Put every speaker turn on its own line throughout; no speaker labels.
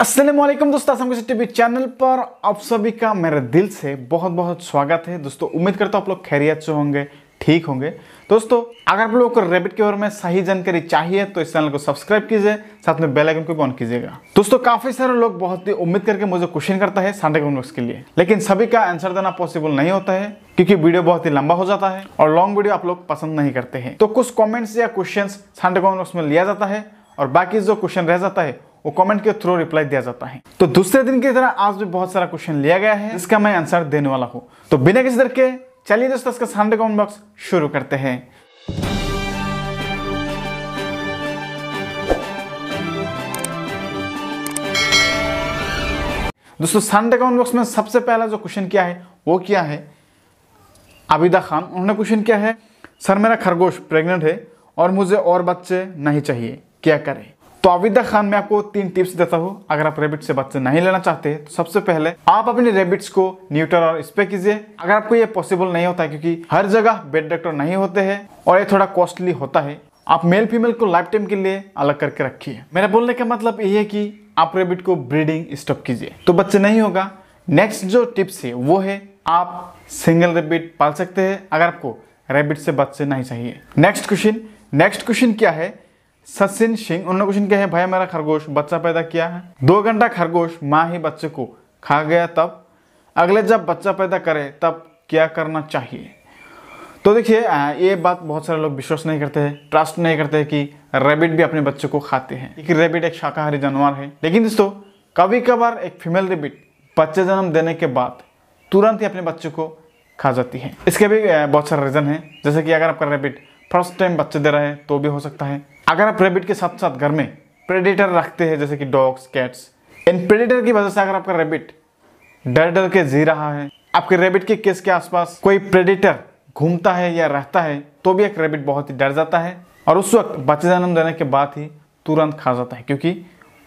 असलम दोस्तों Assam TV channel पर आप सभी का मेरे दिल से बहुत बहुत स्वागत है। दोस्तों, उम्मीद करता हूँ आप लोग खैरियत से होंगे, ठीक होंगे। दोस्तों, अगर आप लोगों को रेबिट के बारे में सही जानकारी चाहिए तो इस चैनल को सब्सक्राइब कीजिए, साथ में बेल आइकन को भी ऑन कीजिएगा। दोस्तों, काफ़ी सारे लोग बहुत ही उम्मीद करके मुझे क्वेश्चन करता है संडे के लिए। लेकिन सभी का आंसर देना पॉसिबल नहीं होता है, क्योंकि वीडियो बहुत ही लंबा हो जाता है और लॉन्ग वीडियो आप लोग पसंद नहीं करते हैं। तो कुछ कॉमेंट्स या क्वेश्चन संडे में लिया जाता है और बाकी जो क्वेश्चन रह जाता है वो कमेंट के थ्रू रिप्लाई दिया जाता है। तो दूसरे दिन की तरह आज भी बहुत सारा क्वेश्चन लिया गया है इसका मैं आंसर देने वाला हूँ। तो बिना किसी तरह के, चलिए दोस्तों, इसका कमेंट बॉक्स शुरू करते हैं। दोस्तों संडे कमेंट बॉक्स में सबसे पहला जो क्वेश्चन किया है, वो क्या है आबिदा खान। उन्होंने क्वेश्चन किया है, सर मेरा खरगोश प्रेग्नेंट है और मुझे और बच्चे नहीं चाहिए, क्या करें? तो आबिदा खान, मैं आपको तीन टिप्स देता हूँ। अगर आप रेबिट से बच्चे नहीं लेना चाहते तो सबसे पहले आप अपने रेबिट्स को न्यूटर और स्प्रे कीजिए। अगर आपको ये पॉसिबल नहीं होता क्योंकि हर जगह बेड डॉक्टर नहीं होते हैं और ये थोड़ा कॉस्टली होता है, आप मेल फीमेल को लाइफ टाइम के लिए अलग करके रखिए। मेरा बोलने का मतलब ये है कि आप रेबिट को ब्रीडिंग स्टॉप कीजिए। तो बच्चे, नहीं होगा। नेक्स्ट जो टिप्स है, वो है आप सिंगल रेबिट पाल सकते हैं, अगर आपको रेबिट से बच्चे नहीं चाहिए। नेक्स्ट क्वेश्चन नेक्स्ट क्वेश्चन क्या है? सचिन सिंह, उन्होंने क्वेश्चन किया है। भाई मेरा खरगोश, बच्चा पैदा किया है। दो घंटा खरगोश, माँ ही बच्चे को खा गया तब। अगले जब बच्चा पैदा करे, तब क्या करना चाहिए? तो देखिए ये बात बहुत सारे लोग विश्वास नहीं करते हैं ट्रस्ट नहीं करते हैं कि रेबिट भी अपने बच्चे को खाते हैं। क्योंकि रेबिट एक शाकाहारी जानवर है। लेकिन दोस्तों कभी कभार एक फीमेल रेबिट बच्चे जन्म देने के बाद तुरंत ही अपने बच्चे को खा जाती है। इसके भी बहुत सारे रीज़न है। जैसे कि अगर आपका रेबिट फ़र्स्ट टाइम बच्चे दे रहा है तो भी हो सकता है। अगर आप रेबिट के साथ साथ घर में प्रेडिटर रखते हैं, जैसे कि डॉग्स कैट्स इन प्रेडिटर की वजह से अगर आपका रेबिट डर डर के जी रहा है, आपके रेबिट के केस के आसपास कोई प्रेडिटर घूमता है या रहता है तो भी एक रेबिट बहुत ही डर जाता है और उस वक्त बच्चे जन्म देने के बाद ही तुरंत खा जाता है, क्योंकि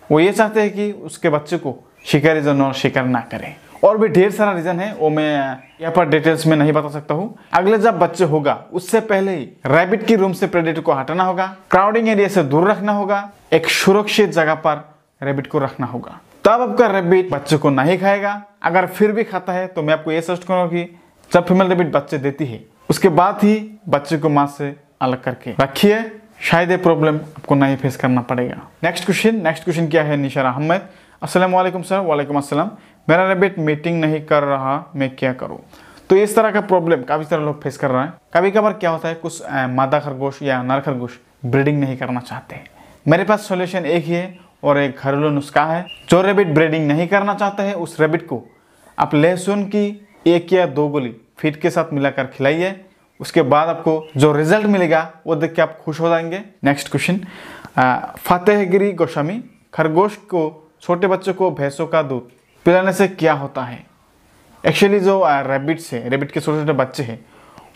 वो ये चाहते हैं कि उसके बच्चे को शिकारी जानवर शिकार ना करें। और भी ढेर सारा रीजन है, वो मैं यहाँ पर डिटेल्स में नहीं बता सकता हूँ। अगले जब बच्चे होगा, उससे पहले ही रैबिट की रूम से प्रेडेटर को हटाना होगा क्राउडिंग एरिया से दूर रखना होगा, एक सुरक्षित जगह पर रेबिट को रखना होगा। तब आपका रेबिट बच्चे को नहीं खाएगा। अगर फिर भी खाता है तो मैं आपको ये सजेस्ट करूँगा कि जब फीमेल रेबिट बच्चे देती है, उसके बाद ही बच्चे को माँ से अलग करके रखिए। शायद ये प्रॉब्लम आपको नहीं फेस करना पड़ेगा। नेक्स्ट क्वेश्चन नेक्स्ट क्वेश्चन क्या है, निशार अहमद? अस्सलाम वालेकुम सर वालेकुम अस्सलाम मेरा रेबिट मीटिंग नहीं कर रहा, मैं क्या करूँ? तो इस तरह का प्रॉब्लम काफ़ी सारे लोग फेस कर रहे हैं। कभी कभार क्या होता है, कुछ मादा खरगोश या नर खरगोश ब्रीडिंग नहीं करना चाहते। मेरे पास सोल्यूशन एक ही है और एक घरेलू नुस्खा है। जो रेबिट ब्रीडिंग नहीं करना चाहते हैं, उस रेबिट को आप लहसुन की एक या दो गोली फीट के साथ मिलाकर खिलाइए। उसके बाद आपको जो रिज़ल्ट मिलेगा, वो देख के आप खुश हो जाएँगे। नेक्स्ट क्वेश्चन फतेहगिरी गोस्वामी, खरगोश को छोटे बच्चों को भैंसों का दूध पिलाने से क्या होता है? एक्चुअली जो रेबिट्स है रेबिट के छोटे छोटे बच्चे हैं,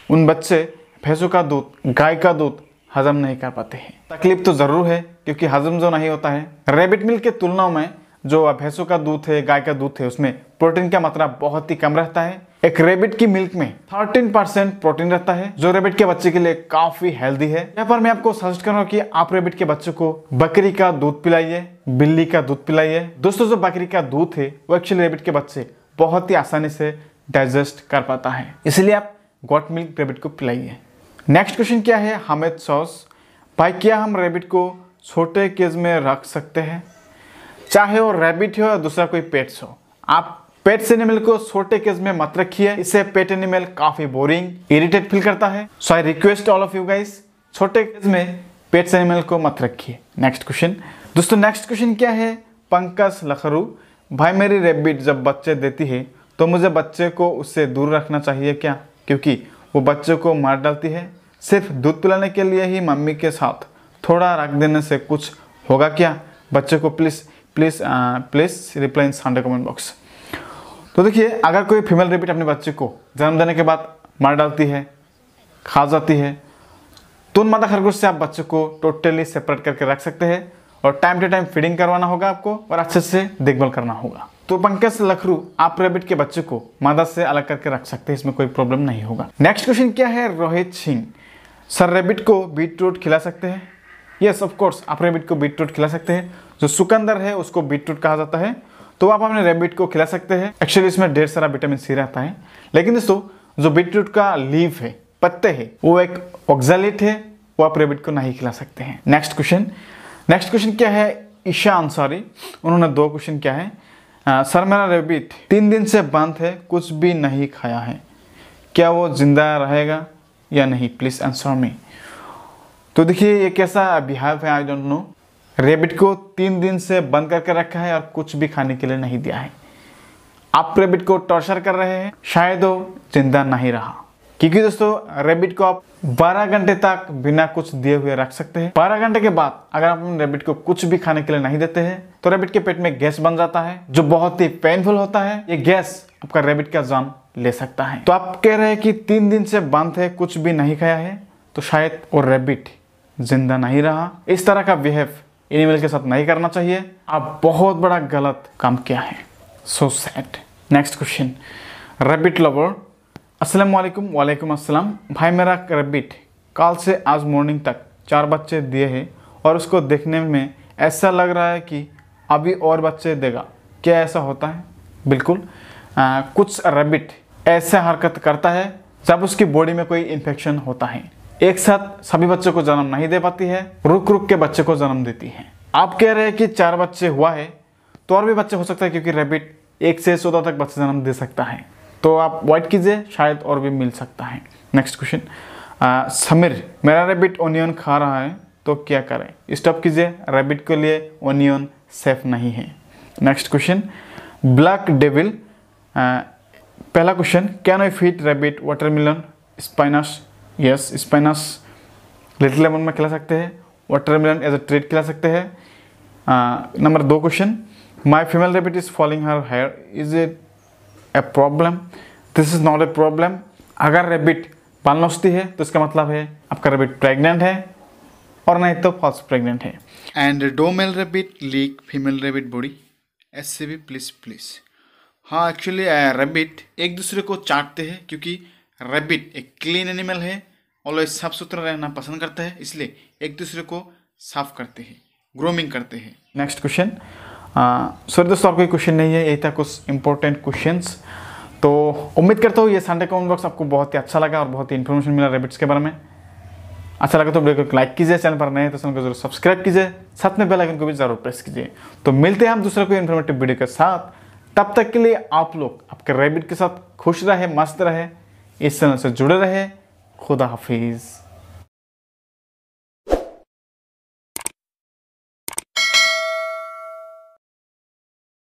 उन बच्चे भैंसों का दूध, गाय का दूध हजम नहीं कर पाते हैं। तकलीफ़ तो ज़रूर है, क्योंकि हजम जो नहीं होता है। रेबिट मिल्क के तुलना में जो भैंसों का दूध है, गाय का दूध है, उसमें प्रोटीन का मात्रा बहुत ही कम रहता है। एक रेबिट की मिल्क में 13 परसेंट प्रोटीन रहता है, जो रेबिट के बच्चे के लिए काफ़ी हेल्दी है। यहाँ पर मैं आपको सजेस्ट करूँगा कि आप रेबिट के बच्चे को बकरी का दूध पिलाइए, बिल्ली का दूध पिलाइए। दोस्तों, जो बकरी का दूध है, वो एक्चुअली रेबिट के बच्चे बहुत ही आसानी से डाइजेस्ट कर पाता है। इसलिए आप गॉट मिल्क रेबिट को पिलाइए। नेक्स्ट क्वेश्चन क्या है? हामिद सॉस भाई, क्या हम रेबिट को छोटे केज में रख सकते हैं? चाहे वो रेबिट हो या दूसरा कोई पेट्स हो, आप पेट्स एनिमल को छोटे केज में मत रखिए। इससे पेट एनिमल काफ़ी बोरिंग इरिटेट फील करता है। So I request all of you guys छोटे केज में पेट्स एनिमल को मत रखिए। नेक्स्ट क्वेश्चन दोस्तों नेक्स्ट क्वेश्चन क्या है? पंकज लखरू, भाई मेरी रेबिट जब बच्चे देती है तो मुझे बच्चे को उससे दूर रखना चाहिए क्या? क्योंकि वो बच्चे को मार डालती है। सिर्फ़ दूध पिलाने के लिए ही मम्मी के साथ थोड़ा रख देने से कुछ होगा क्या? बच्चे को please please please reply in comment box तो देखिए, अगर कोई फीमेल रेबिट अपने बच्चे को जन्म देने के बाद मार डालती है, खा जाती है तो उन माता खरगोश से आप बच्चे को टोटली सेपरेट करके रख सकते हैं और टाइम टू टाइम फीडिंग करवाना होगा आपको और अच्छे से देखभाल करना होगा। तो पंकज लखरू, आप रेबिट के बच्चे को मादा से अलग करके रख सकते हैं, इसमें कोई प्रॉब्लम नहीं होगा। नेक्स्ट क्वेश्चन क्या है? रोहित सिंह। सर रेबिट को बीट रूट खिला सकते हैं? यस ऑफ़ कोर्स आप रेबिट को बीट रूट खिला सकते हैं। जो सुकंदर है, उसको बीट बीटरूट कहा जाता है। तो आप अपने रेबिट को खिला सकते हैं। एक्चुअली इसमें ढेर सारा विटामिन सी रहता है। लेकिन दोस्तों, जो बीटरूट का लीव है, पत्ते है, वो एक ऑक्जालिट है, वो आप रेबिट को नहीं खिला सकते हैं। नेक्स्ट क्वेश्चन नेक्स्ट क्वेश्चन क्या है? ईशा अंसारी उन्होंने दो क्वेश्चन क्या है। सर, मेरा रेबिट तीन दिन से बंद है, कुछ भी नहीं खाया है। क्या वो ज़िंदा रहेगा या नहीं? प्लीज़ आंसर मी तो देखिए, ये कैसा बिहाव है आई डोंट नो रेबिट को तीन दिन से बंद करके रखा है और कुछ भी खाने के लिए नहीं दिया है। आप रेबिट को टॉर्चर कर रहे हैं, शायद वो ज़िंदा नहीं रहा। क्योंकि दोस्तों, रेबिट को आप 12 घंटे तक बिना कुछ दिए हुए रख सकते हैं। 12 घंटे के बाद अगर आप रेबिट को कुछ भी खाने के लिए नहीं देते हैं तो रेबिट के पेट में गैस बन जाता है, जो बहुत ही पेनफुल होता है। ये गैस आपका रेबिट का जान ले सकता है। तो आप कह रहे हैं कि तीन दिन से बंद है, कुछ भी नहीं खाया है तो शायद वो रेबिट ज़िंदा नहीं रहा। इस तरह का बिहेव एनिमल के साथ नहीं करना चाहिए। आप बहुत बड़ा गलत काम किया है? So sad next question rabbit lover अस्सलाम वालेकुम वालेकुम अस्सलाम। भाई मेरा रेबिट कल से आज मॉर्निंग तक चार बच्चे दिए हैं और उसको देखने में ऐसा लग रहा है कि अभी और बच्चे देगा। क्या ऐसा होता है? बिल्कुल। आ, कुछ रेबिट ऐसे हरकत करता है जब उसकी बॉडी में कोई इन्फेक्शन होता है। एक साथ सभी बच्चों को जन्म नहीं दे पाती है, रुक रुक के बच्चे को जन्म देती है। आप कह रहे हैं कि चार बच्चे हुआ है तो और भी बच्चे हो सकता है क्योंकि रेबिट एक से चौदह तक बच्चे जन्म दे सकता है। तो आप वाइट कीजिए, शायद और भी मिल सकता है। नेक्स्ट क्वेश्चन समीर, मेरा रेबिट ओनियन खा रहा है तो क्या करें? स्टॉप कीजिए रेबिट के लिए ओनियन सेफ़ नहीं है। नेक्स्ट क्वेश्चन ब्लैक डेविल पहला question can I feed rabbit watermelon spinach yes spinach little lemon में खिला सकते हैं वाटरमेलन एज अ ट्रीट खिला सकते हैं। नंबर दो question my female rabbit is falling her hair is it a problem this is not a problem अगर rabbit बाल नोचती है तो इसका मतलब है आपका रेबिट प्रेग्नेंट है, और नहीं तो फॉल्स प्रेग्नेंट है। And do male rabbit lick female rabbit body ऐसे भी प्लीज़ प्लीज़ हाँ एक्चुअली रेबिट एक दूसरे को चाटते हैं, क्योंकि रेबिट एक क्लीन एनिमल है ऑलवेज साफ़ सुथरा रहना पसंद करता है, इसलिए एक दूसरे को साफ़ करते हैं ग्रोमिंग करते हैं। नेक्स्ट क्वेश्चन सॉरी दोस्तों कोई क्वेश्चन नहीं है यही था कुछ इंपॉर्टेंट क्वेश्चन तो उम्मीद करता हूँ ये संडे कमेंट बॉक्स आपको बहुत ही अच्छा लगा और बहुत ही इन्फॉर्मेशन मिला रेबिट्स के बारे में। अच्छा लगा तो वीडियो को लाइक कीजिए चैनल पर नए तो चैनल को ज़रूर सब्सक्राइब कीजिए, साथ में बेल आइकन को भी ज़रूर प्रेस कीजिए। तो मिलते हैं हम दूसरे को इन्फॉर्मेटिव वीडियो के साथ। तब तक के लिए आप लोग आपके रेबिट के साथ खुश रहे, मस्त रहे। इस चैनल से जुड़े रहे। खुदा हाफिज़।